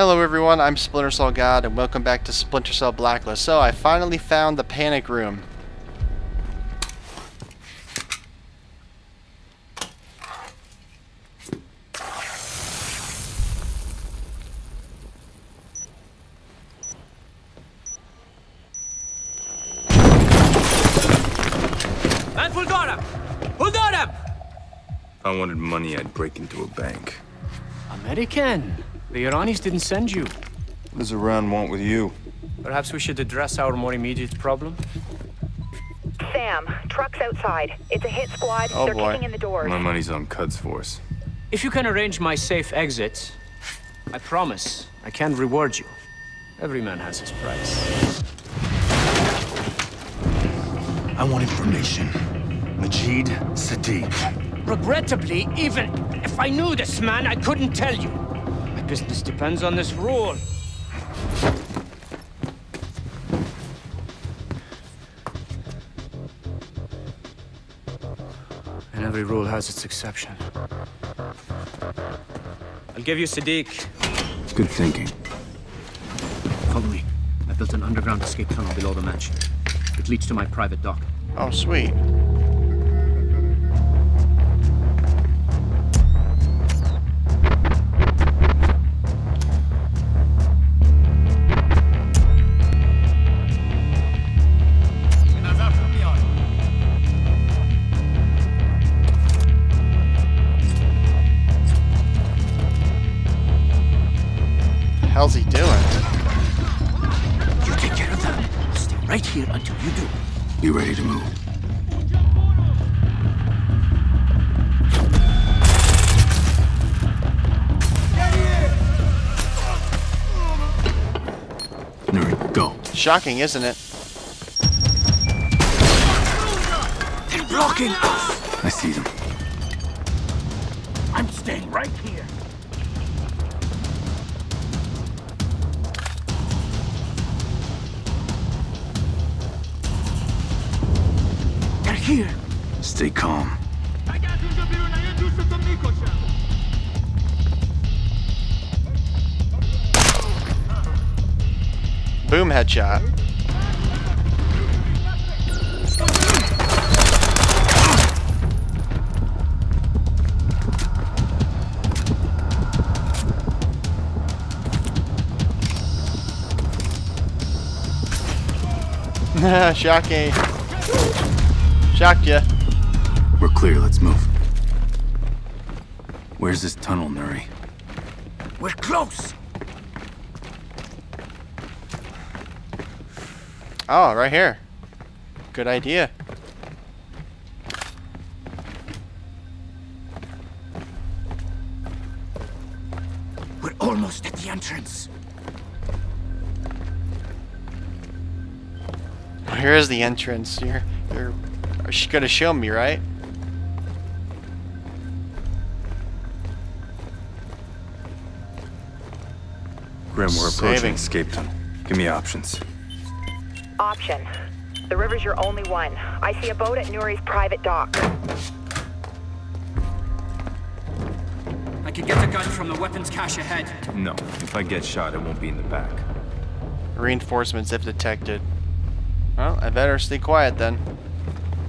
Hello everyone, I'm Splinter Cell God and welcome back to Splinter Cell Blacklist. So I finally found the panic room. Man, hold on him! Hold on him! If I wanted money, I'd break into a bank. American. The Iranis didn't send you. What does Iran want with you? Perhaps we should address our more immediate problem. Sam, truck's outside. It's a hit squad. Oh, They're boy. kicking in the doors. My money's on Quds Force. If you can arrange my safe exit, I promise I can reward you. Every man has his price. I want information. Majid Sadiq. Regrettably, even if I knew this man, I couldn't tell you. My business depends on this rule. And every rule has its exception. I'll give you Sadiq. Good thinking. Follow me. I built an underground escape tunnel below the mansion. It leads to my private dock. Oh sweet. Shocking, isn't it? They're blocking us! I see them. I'm staying right here. They're here. Stay calm. Boom headshot. Shocking. Shocked ya. We're clear, let's move. Where's this tunnel, Nouri? We're close. Oh, right here. Good idea. We're almost at the entrance. Here is the entrance. You're, you're, she's gonna show me, right? Grim, we're approaching Saving. escape tunnel. Give me options. Option. The river's your only one. I see a boat at Nouri's private dock. I could get the gun from the weapons cache ahead. No. If I get shot, it won't be in the back. Reinforcements if detected. Well, I better stay quiet then.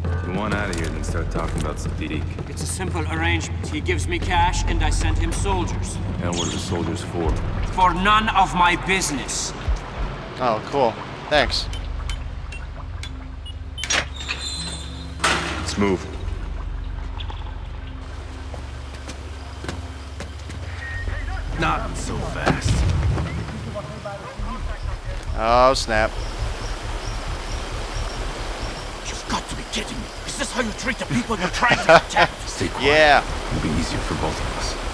If you want out of here, then start talking about Sadiq. It's a simple arrangement. He gives me cash and I send him soldiers. And what are the soldiers for? For none of my business. Oh, cool. Thanks. Let's move. Not so fast. Oh, snap. You've got to be kidding me. Is this how you treat the people you're trying to protect? Stay quiet. Yeah. It'll be easier for both of us.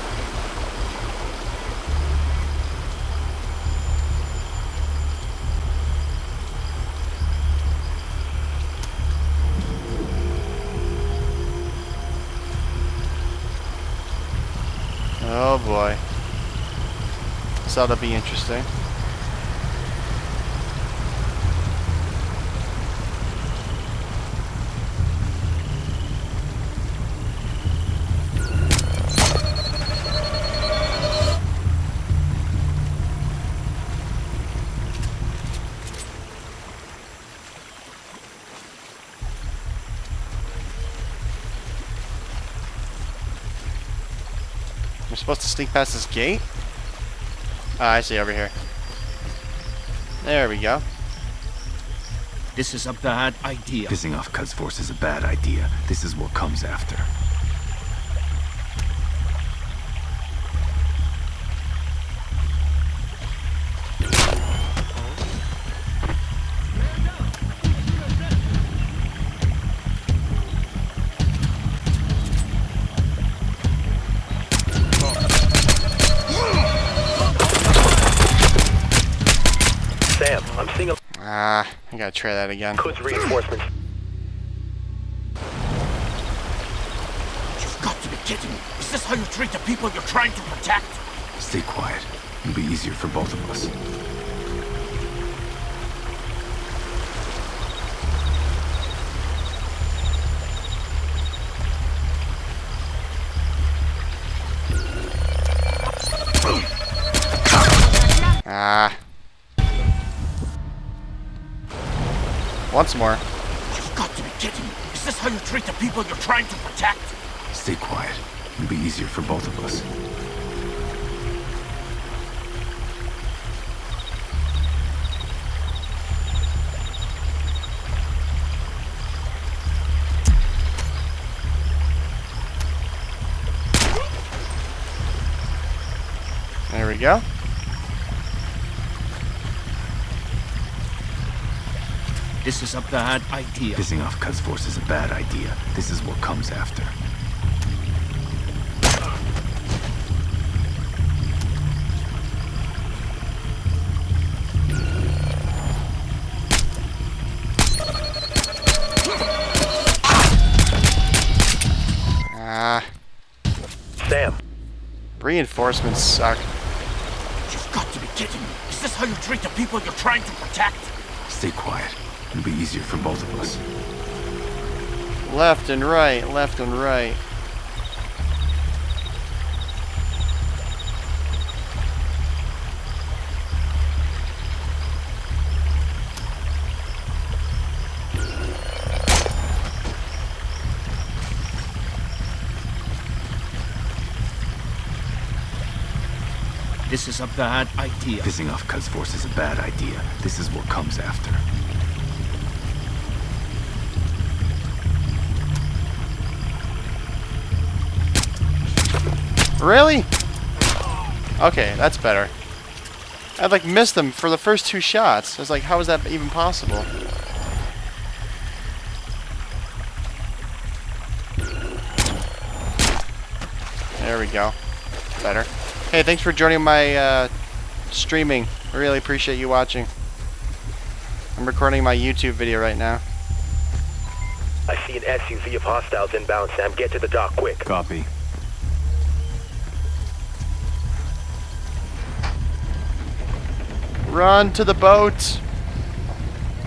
Boy. Ought to be interesting. Supposed to sneak past this gate? Ah, I see over here. There we go. This is a bad idea. Pissing off Quds Force is a bad idea. This is what comes after. I gotta try that again. Quds reinforcements. You've got to be kidding me. Is this how you treat the people you're trying to protect? Stay quiet. It'll be easier for both of us. Once more. You've got to be kidding me. Is this how you treat the people you're trying to protect? Stay quiet. It'll be easier for both of us. There we go. This is a bad idea. Pissing off Quds Force is a bad idea. This is what comes after. Ah. Sam, Reinforcements suck. You've got to be kidding me. Is this how you treat the people you're trying to protect? Stay quiet. It'll be easier for both of us. Left and right, left and right. This is a bad idea. Pissing off Quds Force is a bad idea. This is what comes after. Really? Okay, that's better. I'd like missed them for the first two shots. I was like, how is that even possible? There we go. Better. Hey, thanks for joining my uh, streaming. I really appreciate you watching. I'm recording my YouTube video right now. I see an SUV of hostiles inbound, Sam. Get to the dock quick. Copy. Run to the boat!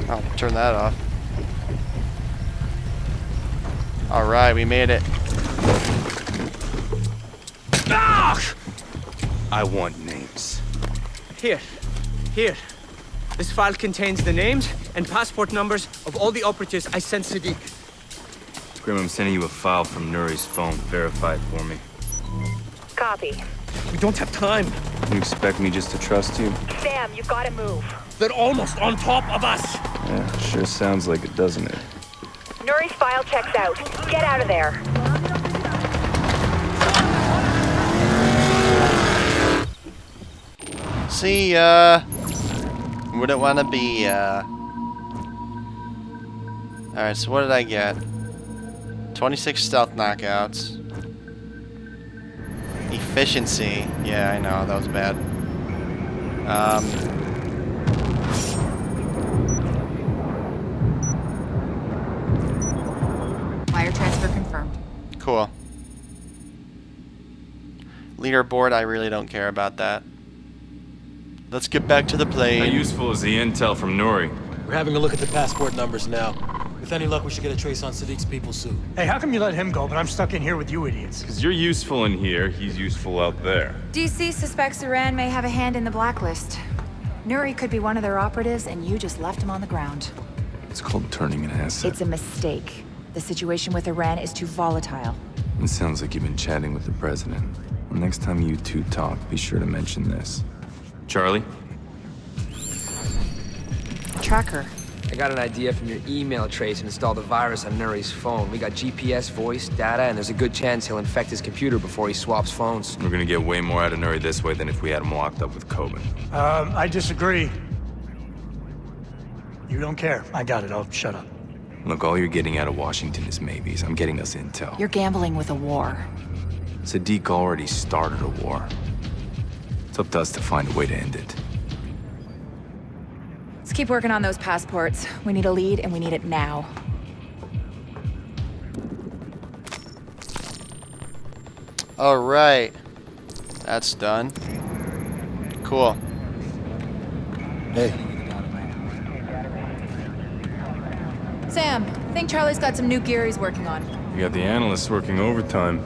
I'll turn that off. Alright, we made it. Ah! I want names. Here. Here. This file contains the names and passport numbers of all the operatives I sent Sadiq. Grim, I'm sending you a file from Nouri's phone. Verify it for me. Copy. We don't have time. You expect me just to trust you? Sam, you've got to move. They're almost on top of us. Yeah, sure sounds like it, doesn't it? Nouri's file checks out. Get out of there. See ya! Wouldn't want to be ya. Alright, so what did I get? 26 stealth knockouts. Efficiency. Yeah, I know, that was bad. Um, Wire transfer confirmed. cool. Leaderboard, I really don't care about that. Let's get back to the plane. How useful is the intel from Nouri? We're having a look at the passport numbers now. With any luck, we should get a trace on Sadiq's people soon. Hey, how come you let him go, but I'm stuck in here with you idiots? Because you're useful in here, he's useful out there. DC suspects Iran may have a hand in the blacklist. Nouri could be one of their operatives, and you just left him on the ground. It's called turning an asset. It's a mistake. The situation with Iran is too volatile. It sounds like you've been chatting with the president. Well, next time you two talk, be sure to mention this. Charlie? Tracker. I got an idea from your email trace and installed a virus on Nouri's phone. We got GPS, voice, data, and there's a good chance he'll infect his computer before he swaps phones. We're gonna get way more out of Nouri this way than if we had him locked up with Kobin. Um, I disagree. You don't care. I got it. I'll shut up. Look, all you're getting out of Washington is maybes. I'm getting us intel. You're gambling with a war. Sadiq already started a war. It's up to us to find a way to end it. Let's keep working on those passports. We need a lead, and we need it now. All right. That's done. Cool. Hey, Sam, I think Charlie's got some new gear he's working on. You got the analysts working overtime.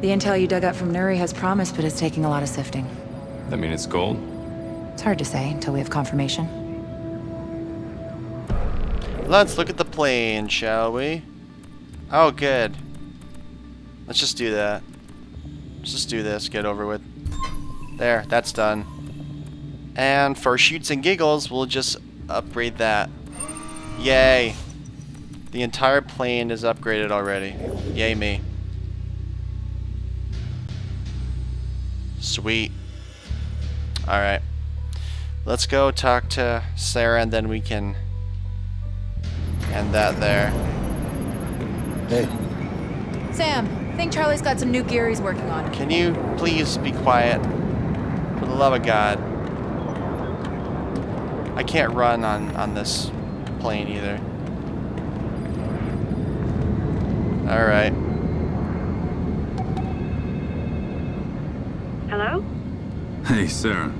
The intel you dug up from Nouri has promise, but it's taking a lot of sifting. That mean it's gold? It's hard to say until we have confirmation. Let's look at the plane, shall we? Oh, good. Let's just do that. Let's just do this, get over with. There, that's done. And for shoots and giggles, we'll just upgrade that. Yay. The entire plane is upgraded already. Yay me. Sweet. Alright. Let's go talk to Sarah and then we can end that there. hey, Sam, I think Charlie's got some new gear he's working on. Can you please be quiet? For the love of God. I can't run on, on this plane either. Alright. Hello? Hey, Sarah.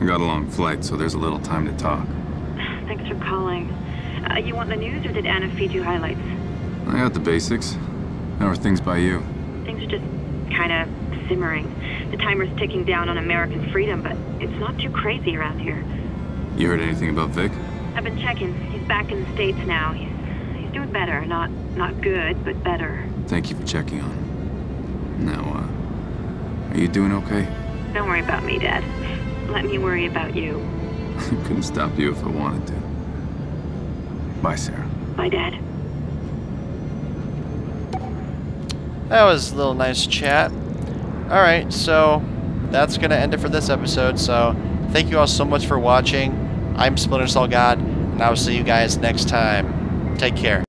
I got a long flight, so there's a little time to talk. Thanks for calling. Uh, you want the news or did Anna feed you highlights? I got the basics. How are things by you? Things are just kind of simmering. The timer's ticking down on American freedom, but it's not too crazy around here. You heard anything about Vic? I've been checking. He's back in the States now. He's, he's doing better. Not not good, but better. Thank you for checking on him. Now, uh, are you doing okay? Don't worry about me, Dad. Let me worry about you. I couldn't stop you if I wanted to. Bye, Sarah. Bye, Dad. That was a little nice chat. Alright, so that's going to end it for this episode. So thank you all so much for watching. I'm Splinter Cell God, and I will see you guys next time. Take care.